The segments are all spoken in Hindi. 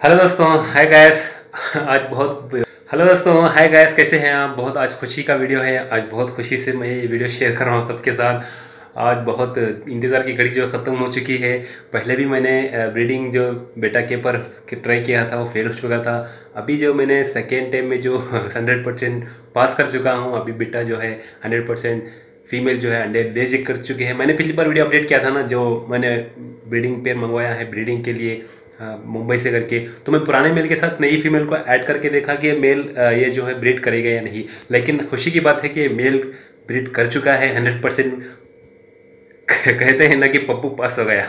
हेलो दोस्तों हाय गैस आज बहुत हेलो दोस्तों हाय गैस कैसे हैं आप? बहुत आज खुशी का वीडियो है। आज बहुत खुशी से मैं ये वीडियो शेयर कर रहा हूँ सबके साथ। आज बहुत इंतज़ार की घड़ी जो ख़त्म हो चुकी है। पहले भी मैंने ब्रीडिंग जो बेटा के पर ट्राई किया था, वो फेल हो चुका था। अभी जो मैंने सेकेंड टाइम में जो हंड्रेड परसेंट पास कर चुका हूँ, अभी बेटा जो है हंड्रेड परसेंट फीमेल जो है अंडे दे कर चुके हैं। मैंने पिछली बार वीडियो अपडेट किया था ना, जो मैंने ब्रीडिंग पेयर मंगवाया है ब्रीडिंग के लिए। मुंबई से करके। तो मैं पुराने मेल के साथ नई फीमेल को ऐड करके देखा कि मेल ये जो है ब्रीड करेगा या नहीं। लेकिन खुशी की बात है कि मेल ब्रीड कर चुका है हंड्रेड परसेंट। कहते हैं ना कि पप्पू पास हो गया।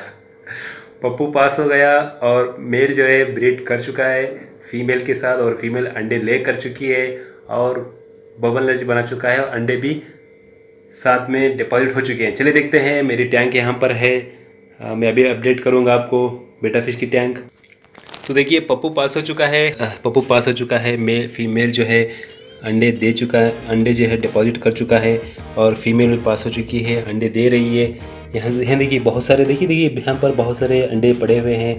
पप्पू पास हो गया और मेल जो है ब्रीड कर चुका है फीमेल के साथ और फीमेल अंडे ले कर चुकी है और बबल नज बना चुका है और अंडे भी साथ में डिपॉजिट हो चुके हैं। चलिए देखते हैं मेरी टैंक यहाँ पर है। आ, मैं अभी अपडेट करूँगा आपको। बेटा फ़िश की टैंक। तो देखिए, पप्पू पास हो चुका है। पप्पू पास हो चुका है मेल फीमेल जो है, अंडे दे चुका है, अंडे जो है डिपॉजिट कर चुका है और फीमेल पास हो चुकी है, अंडे दे रही है। यहाँ यहाँ देखिए, बहुत सारे, देखिए देखिए, यहाँ पर बहुत सारे अंडे पड़े हुए हैं।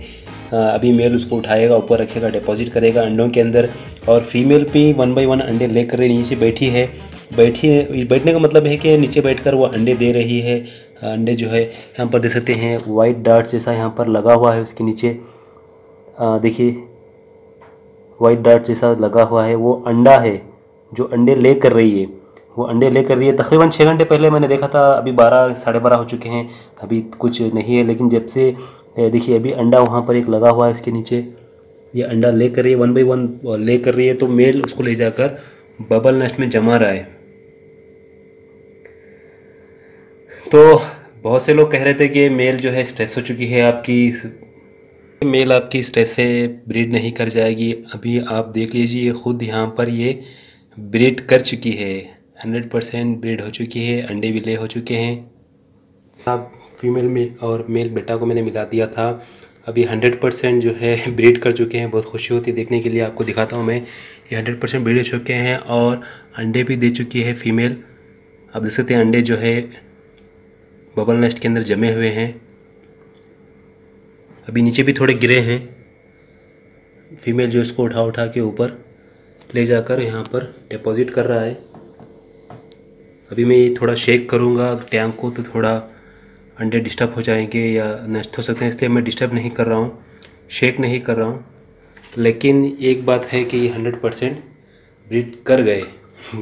अभी मेल उसको उठाएगा, ऊपर रखेगा, डिपॉजिट करेगा अंडों के अंदर और फीमेल भी वन बाई वन अंडे लेकर नीचे बैठी है। बैठी है, बैठने का मतलब है कि नीचे बैठकर वो अंडे दे रही है। अंडे जो है, यहाँ पर देख सकते हैं वाइट डार्ट जैसा यहाँ पर लगा हुआ है उसके नीचे। देखिए वाइट डार्ट जैसा लगा हुआ है, वो अंडा है, जो अंडे ले कर रही है। वो अंडे ले कर रही है, तकरीबन छः घंटे पहले मैंने देखा था, अभी बारह, साढ़े बारह हो चुके हैं, अभी कुछ नहीं है, लेकिन जब से देखिए, अभी अंडा वहाँ पर एक लगा हुआ है इसके नीचे। ये अंडा ले कर रही है वन बाई वन ले कर रही है तो मेल उसको ले जाकर बबल नेस्ट में जमा रहा है। तो बहुत से लोग कह रहे थे कि मेल जो है स्ट्रेस हो चुकी है, आपकी मेल आपकी स्ट्रेस से ब्रीड नहीं कर जाएगी। अभी आप देख लीजिए, ख़ुद यहाँ पर ये ब्रीड कर चुकी है। हंड्रेड परसेंट ब्रीड हो चुकी है, अंडे भी ले हो चुके हैं। आप फीमेल में और मेल बेटा को मैंने मिला दिया था। अभी हंड्रेड परसेंट जो है ब्रीड कर चुके हैं। बहुत खुशी होती है देखने के लिए आपको दिखाता हूँ मैं। ये हंड्रेड परसेंट ब्रीड हो चुके हैं और अंडे भी दे चुकी है फीमेल आप देख सकते हैं अंडे जो है बबल नेस्ट के अंदर जमे हुए हैं। अभी नीचे भी थोड़े गिरे हैं। फीमेल जो इसको उठा उठा के ऊपर ले जाकर यहाँ पर डिपॉज़िट कर रहा है। अभी मैं ये थोड़ा शेक करूँगा, टैंक को तो थोड़ा अंडे डिस्टर्ब हो जाएँगे या नष्ट हो सकते हैं, इसलिए मैं डिस्टर्ब नहीं कर रहा हूँ। शेक नहीं कर रहा हूँ। लेकिन एक बात है कि ये हंड्रेड परसेंट ब्रीड कर गए।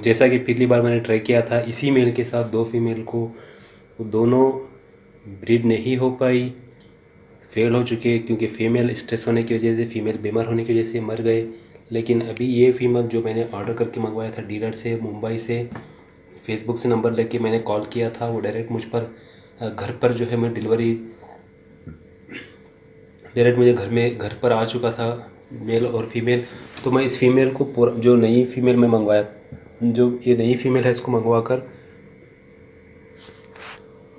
जैसा कि पिछली बार मैंने ट्राई किया था, इसी मेल के साथ दो फीमेल को दोनों ब्रीड नहीं हो पाई, फेल हो चुके क्योंकि फ़ीमेल स्ट्रेस होने की वजह से, फ़ीमेल बीमार होने की वजह से मर गए। लेकिन अभी ये फ़ीमेल जो मैंने ऑर्डर करके मंगवाया था डीलर से, मुंबई से फेसबुक से नंबर लेके मैंने कॉल किया था, वो डायरेक्ट मुझ पर घर पर जो है मैं डिलीवरी डायरेक्ट मुझे घर में, घर पर आ चुका था मेल और फीमेल तो मैं इस फीमेल को जो नई फीमेल में मंगवाया, जो ये नई फीमेल है, इसको मंगवा कर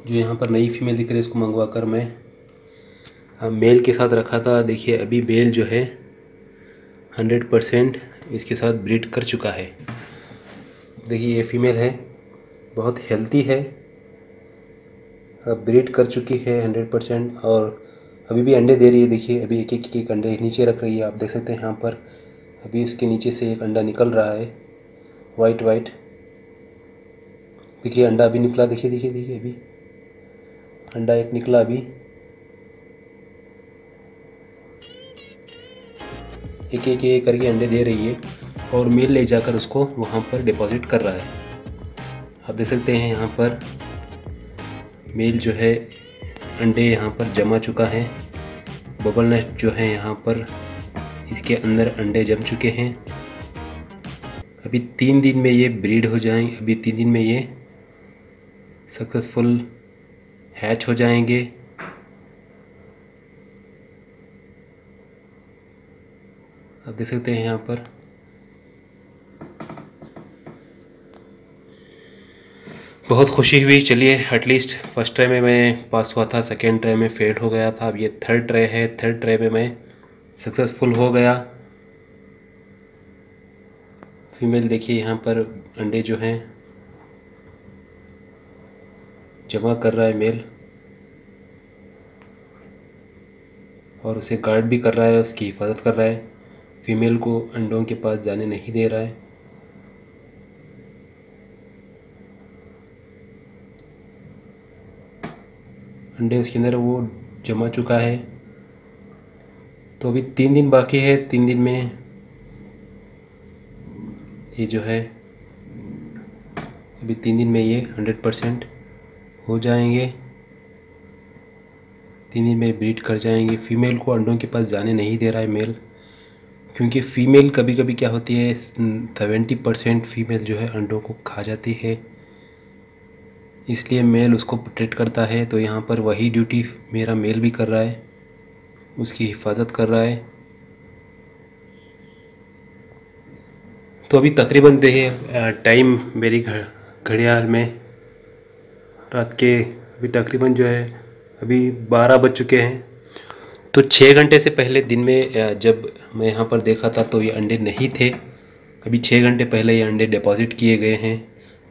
जो यहाँ पर नई फीमेल दिख रही है, इसको मंगवा कर मैं मेल के साथ रखा था। देखिए, अभी मेल जो है हंड्रेड परसेंट इसके साथ ब्रीड कर चुका है। देखिए, ये फीमेल है, बहुत हेल्थी है। अब ब्रीड कर चुकी है हंड्रेड परसेंट और अभी भी अंडे दे रही है। देखिए, अभी एक एक एक अंडे नीचे रख रही है। आप देख सकते हैं यहाँ पर, अभी इसके नीचे से एक अंडा निकल रहा है वाइट वाइट देखिए, अंडा अभी निकला। देखिए देखिए देखिए, अभी। अंडा एक निकला अभी। एक एक एक करके अंडे दे रही है और मेल ले जाकर उसको वहाँ पर डिपॉजिट कर रहा है। आप देख सकते हैं यहाँ पर मेल जो है, अंडे यहाँ पर जमा चुका है। बबल नेस्ट जो है यहाँ पर इसके अंदर अंडे जम चुके हैं। अभी तीन दिन में ये ब्रीड हो जाएँगे अभी तीन दिन में ये सक्सेसफुल हैच हो जाएँगे। आप देख सकते हैं यहाँ पर। बहुत खुशी हुई। चलिए एटलीस्ट फ़र्स्ट ट्रे में मैं पास हुआ था सेकेंड ट्रे में फेल हो गया था। अब ये थर्ड ट्रे है। थर्ड ट्रे में मैं सक्सेसफुल हो गया। फीमेल देखिए, यहाँ पर अंडे जो हैं जमा कर रहा है मेल और उसे गार्ड भी कर रहा है, उसकी हिफाजत कर रहा है। फीमेल को अंडों के पास जाने नहीं दे रहा है। अंडे उसके अंदर, वो जमा चुका है। तो अभी तीन दिन बाकी है, तीन दिन में ये जो है, अभी तीन दिन में ये हंड्रेड परसेंट हो जाएँगे। तीन दिन में ब्रीड कर जाएँगे। फीमेल को अंडों के पास जाने नहीं दे रहा है मेल क्योंकि फ़ीमेल कभी कभी क्या होती है सेवेंटी परसेंट फीमेल जो है अंडों को खा जाती है। इसलिए मेल उसको प्रोटेक्ट करता है। तो यहाँ पर वही ड्यूटी मेरा मेल भी कर रहा है। उसकी हिफाजत कर रहा है। तो अभी तकरीबन देखिए टाइम मेरी घड़ियाल में रात के अभी तकरीबन जो है अभी बारह बज चुके हैं। तो छः घंटे से पहले दिन में जब मैं यहाँ पर देखा था तो ये अंडे नहीं थे। अभी छः घंटे पहले ये अंडे डिपॉज़िट किए गए हैं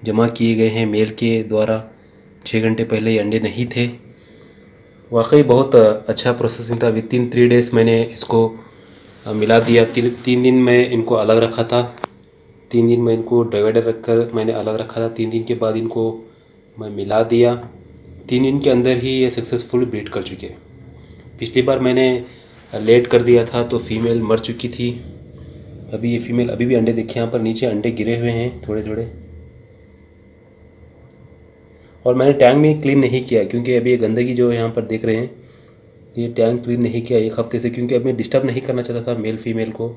जमा किए गए हैं मेल के द्वारा। छः घंटे पहले ये अंडे नहीं थे। वाकई बहुत अच्छा प्रोसेसिंग था। विद इन थ्री डेज़ मैंने इसको मिला दिया। ती, तीन दिन मैं इनको अलग रखा था। तीन दिन में इनको डिवाइडर रख कर मैंने अलग रखा था। तीन दिन के बाद इनको मैं मिला दिया। तीन दिन के अंदर ही ये सक्सेसफुल ब्रीड कर चुके। पिछली बार मैंने लेट कर दिया था तो फीमेल मर चुकी थी। अभी ये फीमेल अभी भी अंडे देखे यहाँ पर नीचे अंडे गिरे हुए हैं थोड़े थोड़े और मैंने टैंक में क्लीन नहीं किया, क्योंकि अभी ये गंदगी जो यहाँ पर देख रहे हैं, ये टैंक क्लीन नहीं किया एक हफ़्ते से, क्योंकि अभी डिस्टर्ब नहीं करना चाहता था मेल फीमेल को।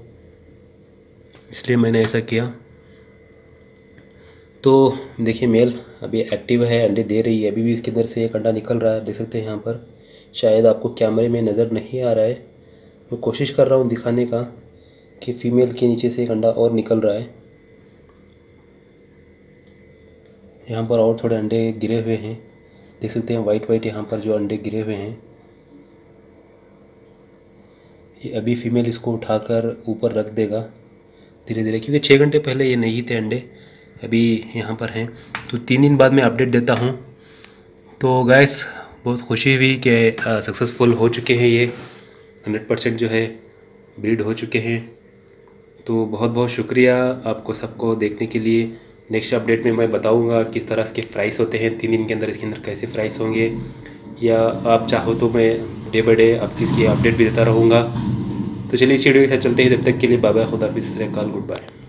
इसलिए मैंने ऐसा किया। तो देखिए, मेल अभी एक्टिव है, अंडे दे रही है। अभी भी इसके अंदर से एक अंडा निकल रहा है देख सकते हैं यहाँ पर। शायद आपको कैमरे में नज़र नहीं आ रहा है। मैं कोशिश कर रहा हूँ दिखाने का कि फ़ीमेल के नीचे से एक अंडा और निकल रहा है। यहाँ पर और थोड़े अंडे गिरे हुए हैं। देख सकते हैं वाइट वाइट यहाँ पर जो अंडे गिरे हुए हैं। ये अभी फीमेल इसको उठाकर ऊपर रख देगा धीरे धीरे क्योंकि छः घंटे पहले ये नहीं थे अंडे। अभी यहाँ पर हैं। तो तीन दिन बाद मैं अपडेट देता हूँ। तो गैस बहुत खुशी हुई कि सक्सेसफुल हो चुके हैं ये। हंड्रेड परसेंट जो है ब्रीड हो चुके हैं। तो बहुत बहुत शुक्रिया आपको सबको देखने के लिए। नेक्स्ट अपडेट में मैं बताऊँगा किस तरह इसके प्राइस होते हैं, तीन दिन के अंदर इसके अंदर कैसे प्राइस होंगे। या आप चाहो तो मैं डे बाई डे आपकी इसकी अपडेट भी देता रहूँगा। तो चलिए इस वीडियो के साथ चलते हैं। तब तक के लिए बाबा खुदा हाफिज़ गुड बाय